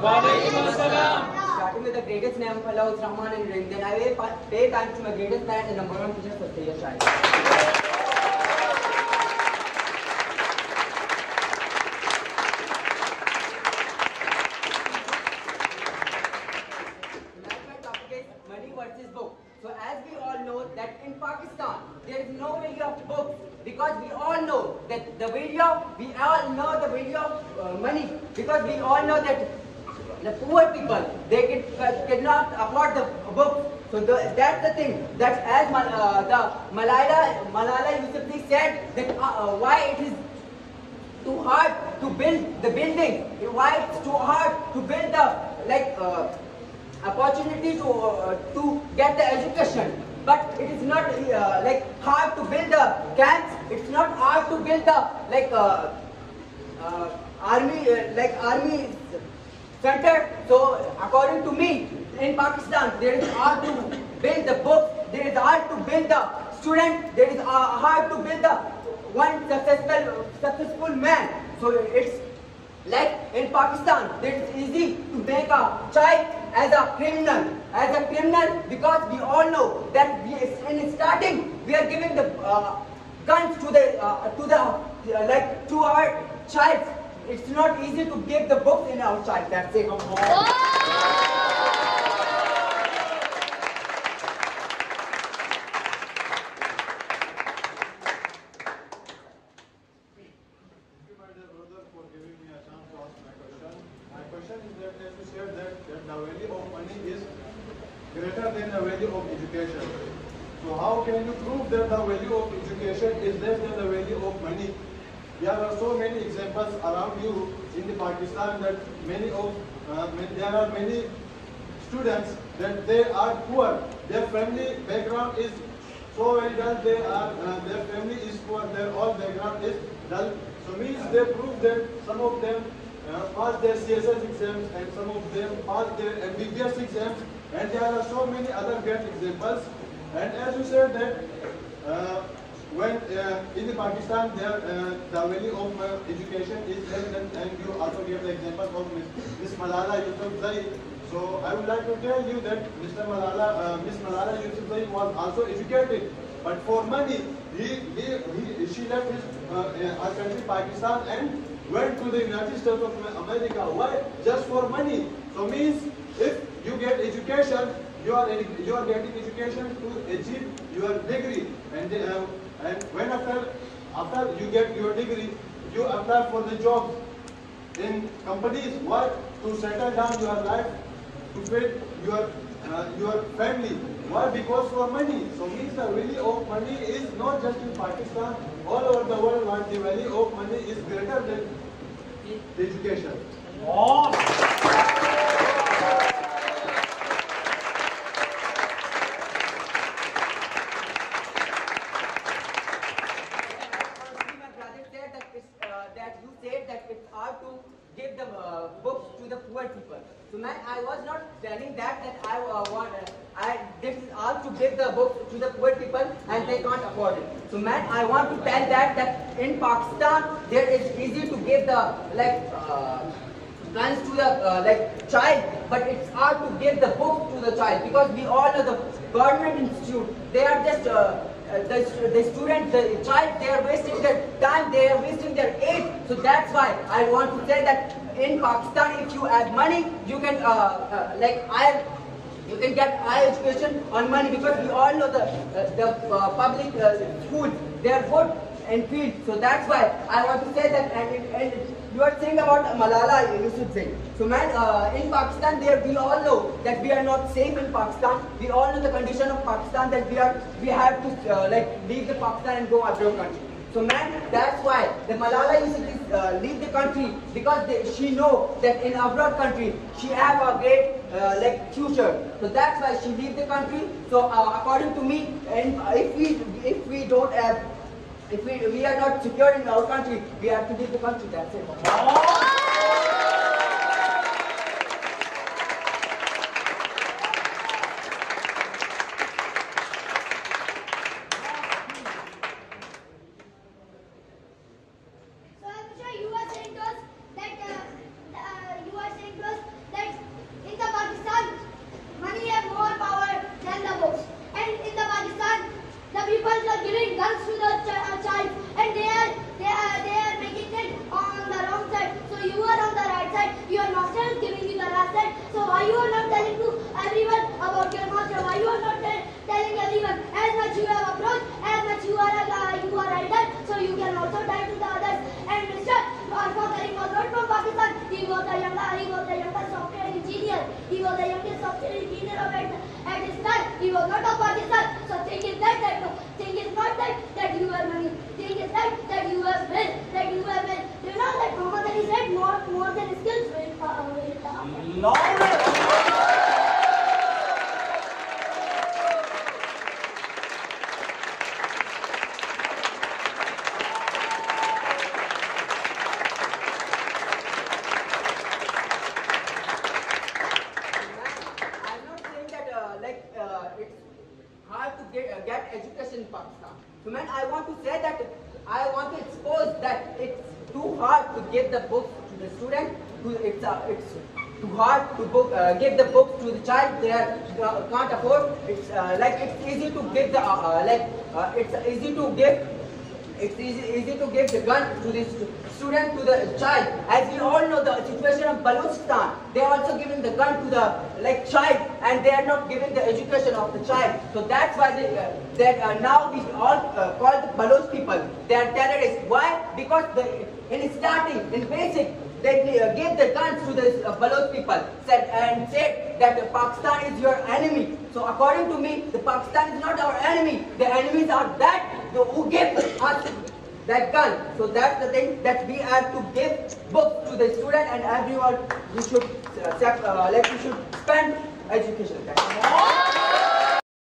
Starting with the greatest name of Allah is Rahman and Rahim. Then I will pay thanks to my greatest parents and number one teacher, for book. So as we all know that in Pakistan there is no value of books because we all know that the value of, we all know the value of uh, money because we all know that the poor people they can, cannot afford the books. So the, that's the thing that as Mal, uh, the Malala Malala Yousafzai said that uh, uh, why it is too hard to build the building. Why it's too hard to build the like uh, opportunity to uh, to get the education. But it is not uh, like hard to build the camps. It's not hard to build the like uh, uh, army uh, like army center. So according to me, in Pakistan there is hard to build the book. There is hard to build the student. There is uh, hard to build the one successful successful man. So it's like in Pakistan, it's easy to make a child as a criminal, as a criminal because we all know that we in starting we are giving the uh, guns to the uh, to the uh, like to our child. It's not easy to give the books in outside. That's it. Thank you, my dear brother, for giving me a chance to ask my question. My question is that as you said that, that the value of money is greater than the value of education. So how can you prove that the value of education is less than the value of money? There are so many examples around you in the Pakistan that many of uh, there are many students that they are poor. Their family background is so very dull. They are uh, their family is poor. Their all background is dull. So means they prove that some of them uh, pass their CSS exams and some of them pass their MBBS exams. And there are so many other great examples. And as you said that. Uh, when uh, in the Pakistan, there uh, the value of uh, education is less than, and you also gave the example of Miss, Malala Yousafzai. So I would like to tell you that Mr. Malala, uh, Miss Malala Yousafzai was also educated, but for money, he, he, he she left his uh, uh, our country Pakistan and went to the United States of America. Why? Just for money. So means if you get education, you are you are getting education to achieve your degree, and uh, and when after after you get your degree, you apply for the job in companies. Why? To settle down your life, to feed your uh, your family. Why? Because for money. So means the value of money is not just in Pakistan. All over the world, what the value of money is greater than education. Firstly, hard to give the uh, books to the poor people. So man, I was not telling that that I uh, want uh, I this is hard to give the books to the poor people and they can't afford it. So man, I want to tell that that in Pakistan there is easy to give the like. Uh, guns to the uh, like child, but it's hard to give the book to the child because we all know the government institute. They are just uh, uh, the, the student, the child. They are wasting their time. They are wasting their age. So that's why I want to say that in Pakistan, if you have money, you can uh, uh, like I. You can get high education on money because we all know the uh, the uh, public they are good and field. So that's why I want to say that. And, and you are saying about Malala Yousafzai. So man, uh, in Pakistan, there we all know that we are not safe in Pakistan. We all know the condition of Pakistan that we are we have to uh, like leave the Pakistan and go abroad country. So man, that's why the Malala Yousafzai uh, leave the country because they, she know that in abroad country she have a great uh, like future. So that's why she leave the country. So uh, according to me, and if we if we don't have if we, we are not secure in our country, we have to leave the country. That's it. Why you are not telling to everyone about your master? Why you are not telling everyone? As much you have approached, as much you are a guy, you are elder, so you can also tell to the others. And Mr. Alpha was not from Pakistan. He was a young, he was a young software engineer. He was the youngest software engineer of at, at his time. He was not of Pakistan. So think is that, that thing is not that that you have money. Thing is that that you have will, that you have will. Do you know that Muhammad Ali said more more than skills will power. Lord. It's too hard to give the books to the student. To, it's uh, it's too hard to book, uh, give the books to the child. They are, uh, can't afford. It's uh, like it's easy to give the uh, uh, like uh, it's easy to give it's easy, easy to give the gun to the student, to the child. As we all know the situation of Balochistan, they are also giving the gun to the like child and they are not giving the education of the child. So that's why they, that now we all call Baloch people. They are terrorists. Why? Because the, in starting, in basic, they uh, gave the guns to the uh, Baloch people said, and said that Pakistan is your enemy. So according to me, the Pakistan is not our enemy. The enemies are that the, who gave us that gun. So that's the thing that we have to give books to the student and everyone. We should uh, uh, like we should spend education.